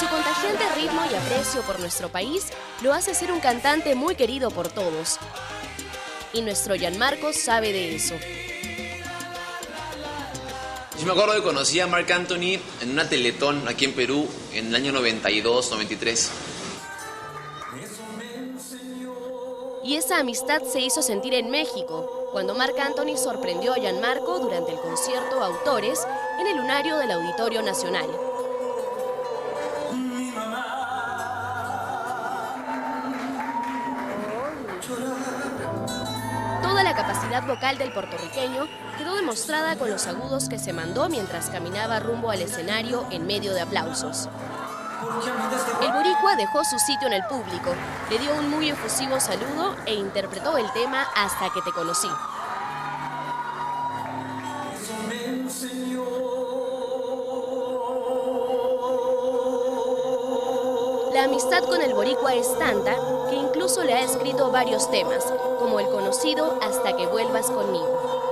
Su contagiante ritmo y aprecio por nuestro país lo hace ser un cantante muy querido por todos. Y nuestro Gianmarco sabe de eso. Yo me acuerdo que conocí a Marc Anthony en una teletón aquí en Perú en el año 92, 93. Y esa amistad se hizo sentir en México, cuando Marc Anthony sorprendió a Gianmarco durante el concierto Autores en el lunario del Auditorio Nacional. Toda la capacidad vocal del puertorriqueño quedó demostrada con los agudos que se mandó mientras caminaba rumbo al escenario en medio de aplausos. El boricua dejó su sitio en el público, le dio un muy efusivo saludo e interpretó el tema Hasta que te conocí. La amistad con el boricua es tanta que incluso le ha escrito varios temas, como el conocido Hasta que vuelvas conmigo.